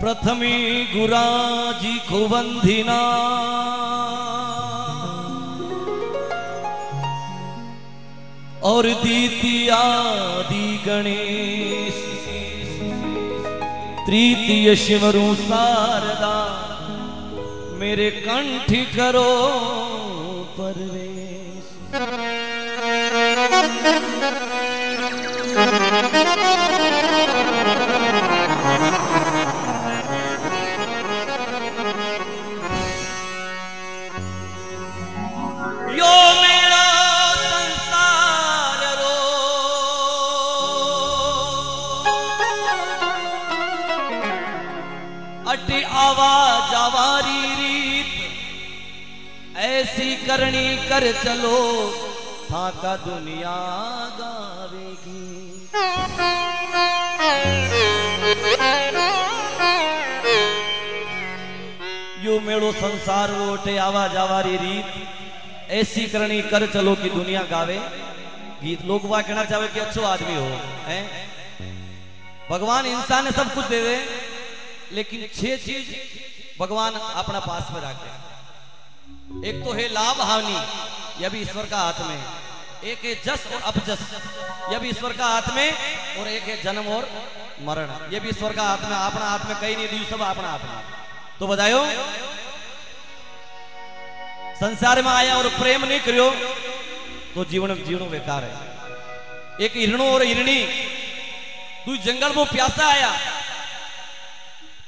प्रथमी गुराजी को वंदिना। और द्वितीयादि गणेश। तृतीय शिवरु शारदा। मेरे कंठ करो। परवेश यो मेरा संसार रो ऐसी करनी कर चलो था का दुनिया गावेगी। यो मेड़ो संसार रोटे आवाज़ आवारी रीत। ऐसी करनी कर चलो कि दुनिया गावे। गीत लोग वह कहना चाहे कि अच्छो आदमी हो, हैं? भगवान इंसान ने सब कुछ दे दे लेकिन छह चीज़ भगवान अपना पास में रखे। एक तो है लाभ हानि, यह भी ईश्वर का हाथ में। एक है जस और अपजस, यह भी ईश्वर का हाथ में। और एक है जन्म और मरण, यह भी ईश्वर का हाथ में। अपना हाथ में कहीं नहीं दी सब अपना हाथ में। तो बतायो संसार में आया और प्रेम नहीं करियो तो जीवन जीवन बेकार है। एक हिरणो और हिरणी तू जंगल में प्यासा आया।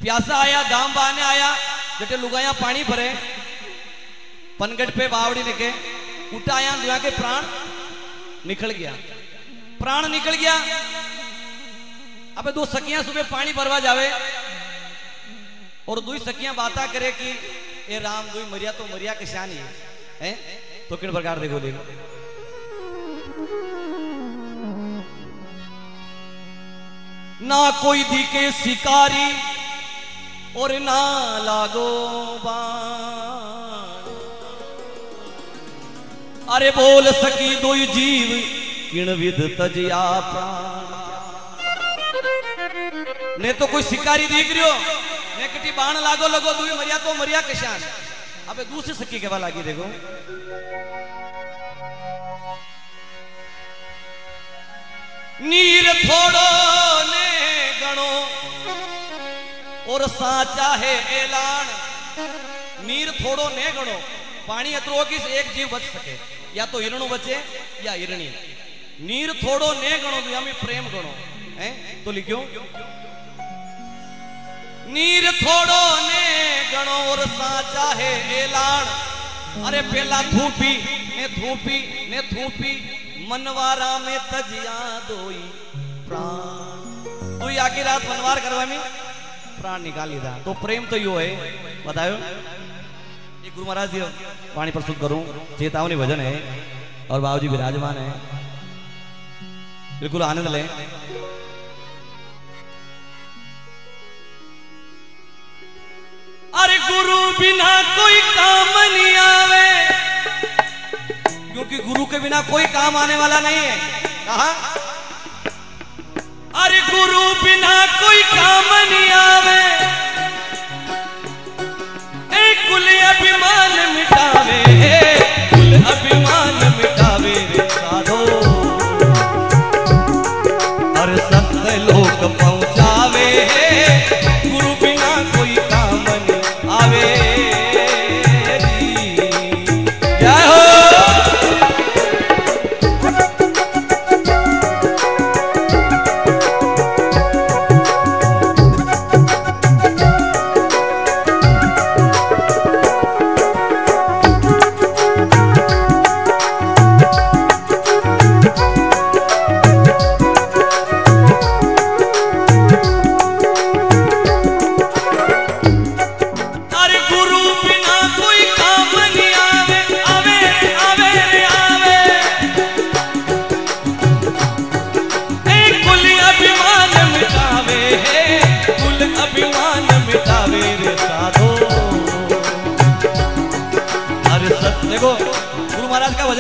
प्यासा आया, गाँव बहाने आया, जटे लुगाया पानी भरे। पनगट पे बावड़ी निके उठाया दुआ के प्राण, निकल गया। प्राण निकल गया। अबे दो सखियाँ सुबह पानी भरवा जावे और दुई सखियाँ बाता करे कि, ए राम दुई मरिया तो मरिया किसान ही। है? तो किन प्रकार देखो देखो। ना कोई दिखे शिकारी और ना लागो बाण। अरे बोल सकी दुई जीव, किण विध तजिया ने तो कोई शिकारी दिख हो ने किटी बाण लागो लगो दुई मरिया तो मरिया किसान। अबे दूसरी सखी केवा लागी देखो। नीर थोड़ो ने गणो, और साचा है ऐलान। नीर थोड़ो ने गणो पानी अतरो कि एक जीव बच सके। या तो हिरणो बचे या हिरणी नीर थोड़ो ने गणो दुनिया में प्रेम गणो। है? तो लिखो नीर थोड़ो ने गणो और साचा है ऐलान अरे पहला थूपी, ने थूपी ने थूपी। मनवारा में तजिया दोई प्राण। तो आखिर रात मनवार करवा में प्राण निकाल लीधा तो प्रेम तो यो है। बतायो। ये गुरु महाराज जी पानी प्रस्तुत करूँ। चेतावनी भजन है और बाबू जी विराजमान है। बिल्कुल आनंद लें। अरे गुरु बिना कोई काम नहीं आवे। क्योंकि गुरु के बिना कोई काम आने वाला नहीं है। कहा? अरे गुरु बिना कोई काम नहीं आवे। लोक पहुंचावे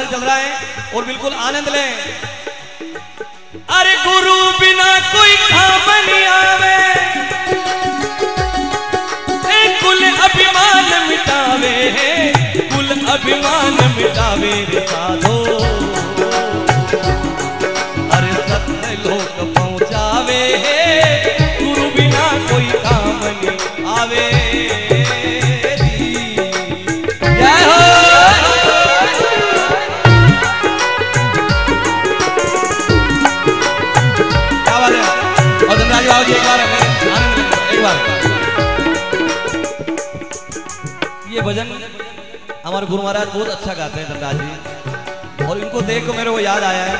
चल रहा है और बिल्कुल आनंद लें। अरे गुरु बिना कोई था नहीं बार, एक बार। ये भजन हमारे गुरु महाराज बहुत अच्छा गाते हैं धनराज जी। और इनको देख को मेरे को याद आया है।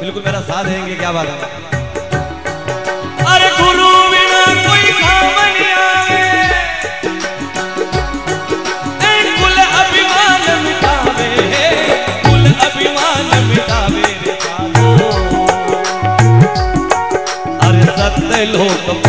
बिल्कुल मेरा साथ देंगे, क्या बात है। सत्य लोक पहुंचावे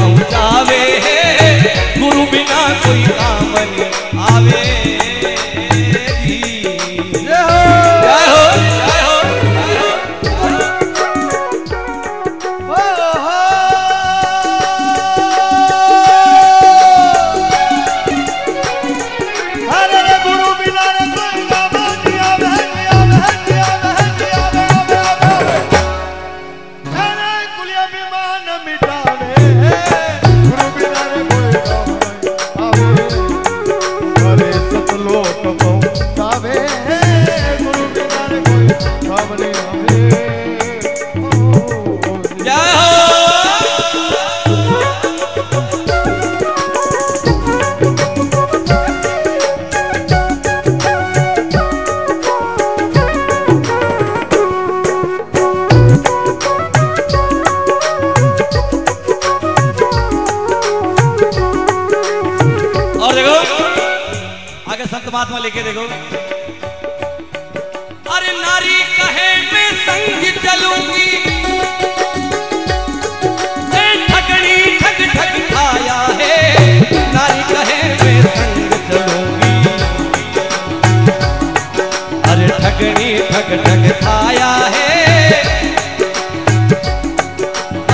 ठग ठग खाया है।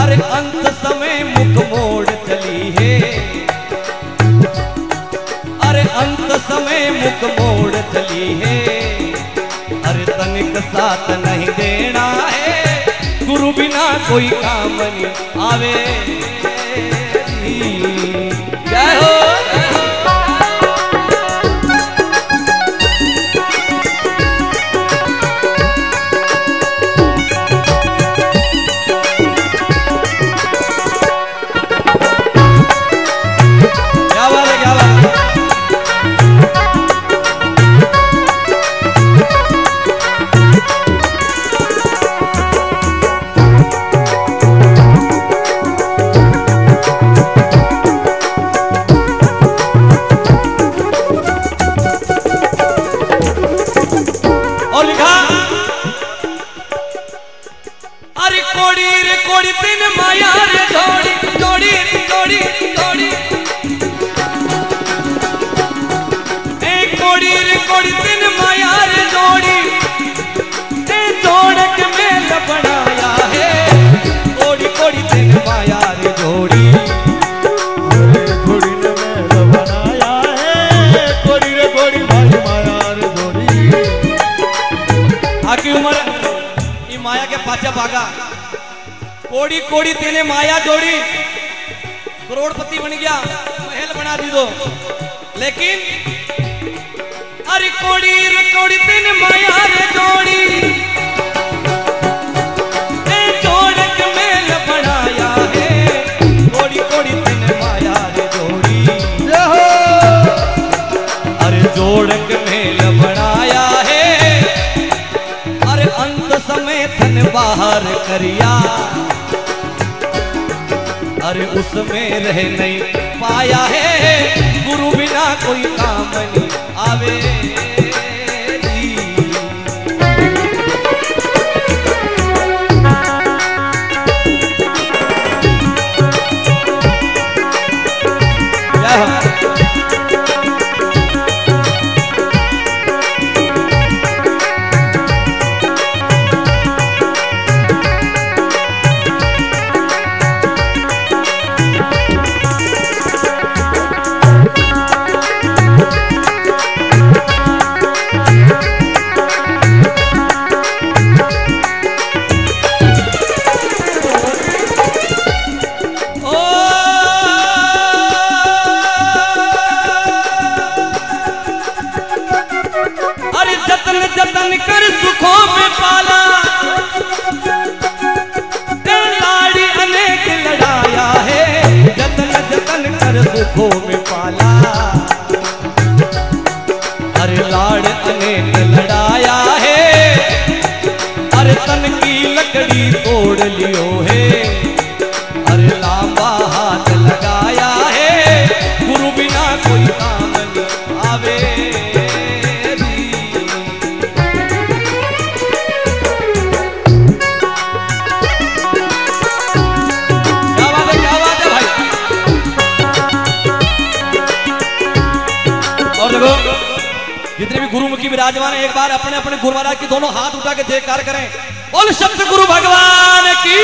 अरे अंत समय मुख मोड़ चली है। अरे अंत समय मुख मोड़ चली है। अरे तनिक साथ नहीं देना है। गुरु बिना कोई काम नहीं आवे पाचा भागा। कोड़ी कोड़ी तेने माया जोड़ी। करोड़पति बन गया महल बना दी दो। लेकिन अरे कोड़ी रे कोड़ी तेने माया रे जोड़ी। मेल बनाया है। अरे है। अंत समय बाहर करिया। अरे उसमें रह नहीं। पाया है गुरु बिना कोई काम नहीं। आवे। में पाला। जी विराजमान है, एक बार अपने अपने गुरु महाराज की दोनों हाथ उठा के जयकार करें। बोल शब्द गुरु भगवान की।